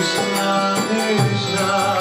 Krishna, Krishna.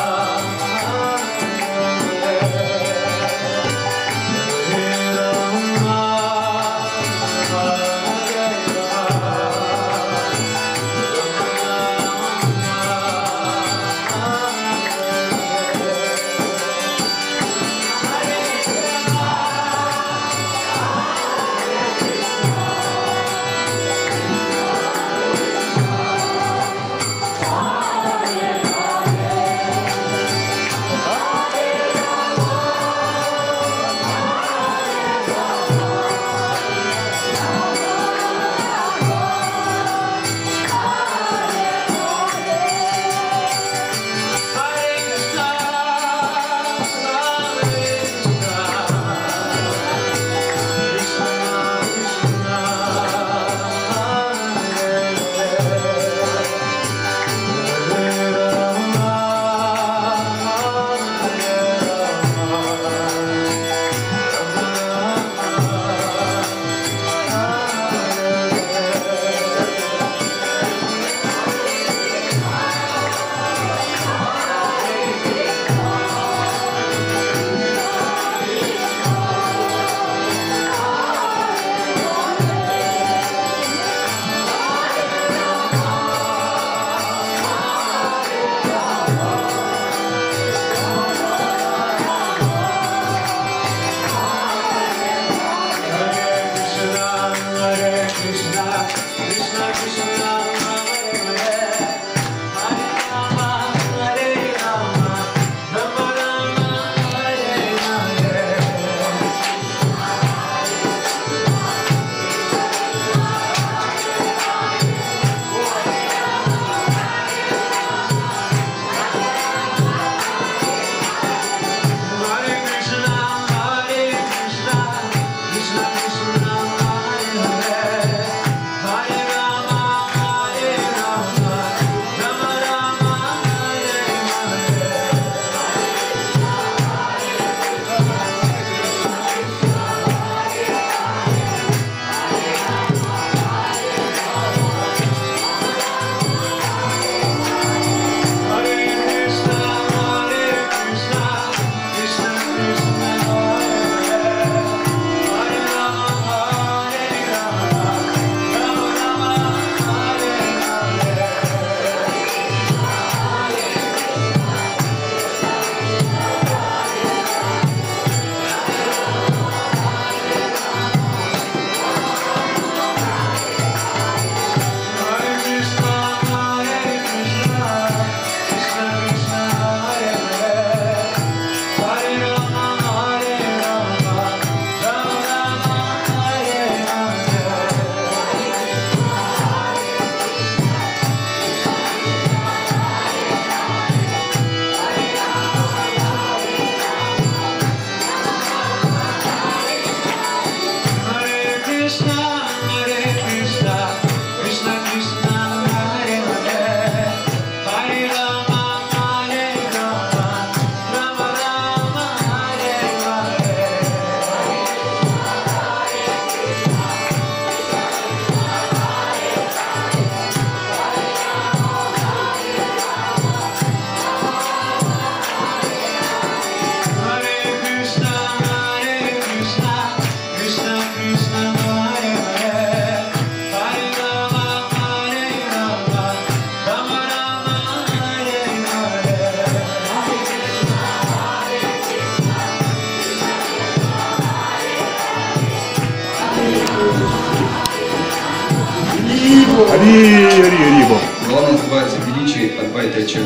Называется величие Адвайта Ачари.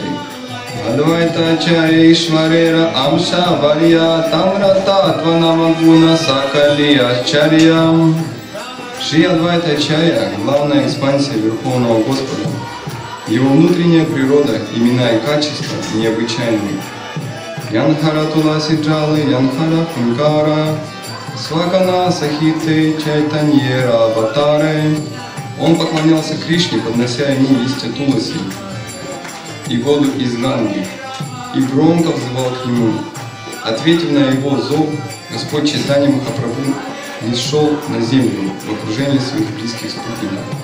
Адвайта Ачари Ишварера Амша Варья Тамрата Тванамагуна Сакали Ачарья. Шри Адвайта Ачарья – главная экспансия Верховного Господа. Его внутренняя природа, имена и качества необычайны. Янхара Туласи Джалы, Янхара Хункара, Свакана Сахиты Чайтаньера Аватары. Он поклонялся Кришне, поднося ему листья Туласи и воду из Ганги, и громко взывал к нему. Ответив на его зов, Господь Чайтанья Махапрабху не шел на землю в окружении своих близких спутников.